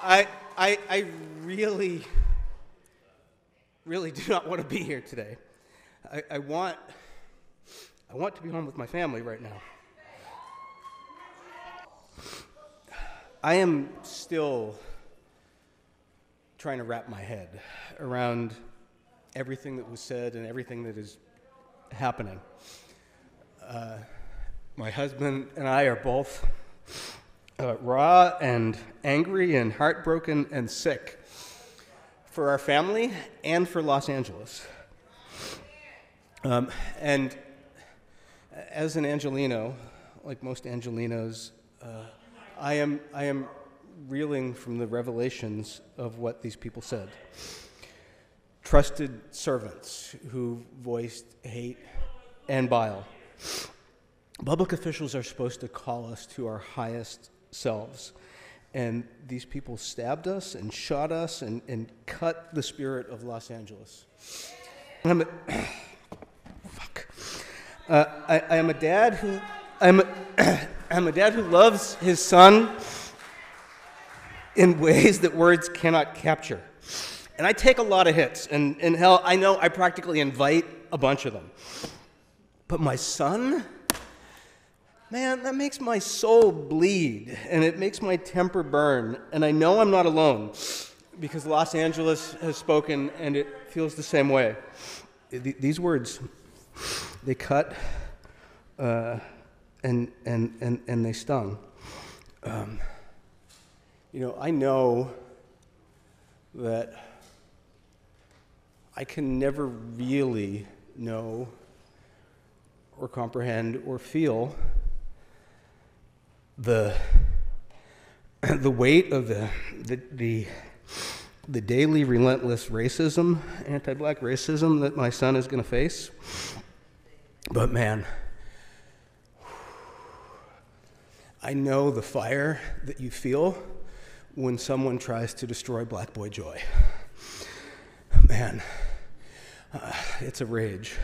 I, I, I really, really do not want to be here today. I, I, want, I want to be home with my family right now. I am still trying to wrap my head around everything that was said and everything that is happening. Uh, my husband and I are both uh, raw and angry and heartbroken and sick for our family and for Los Angeles. Um, and as an Angeleno, like most Angelenos, uh, I, am, I am reeling from the revelations of what these people said. Trusted servants who voiced hate and bile. Public officials are supposed to call us to our highest selves. And these people stabbed us and shot us and, and cut the spirit of Los Angeles. I'm a, fuck. Uh, I, I am a dad who I'm a, I'm a dad who loves his son in ways that words cannot capture. And I take a lot of hits, and, and hell, I know I practically invite a bunch of them. But my son, man, that makes my soul bleed and it makes my temper burn. And I know I'm not alone because Los Angeles has spoken and it feels the same way. These words, they cut uh, and, and, and, and they stung. Um, you know, I know that I can never really know or comprehend or feel the, the weight of the, the, the, the daily relentless racism, anti black racism that my son is going to face. But man, I know the fire that you feel when someone tries to destroy Black Boy Joy. Man, uh, it's a rage.